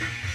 you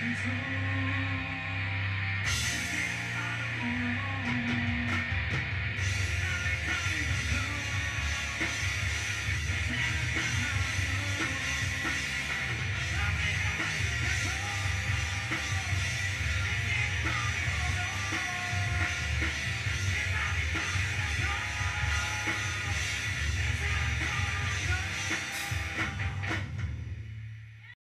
control.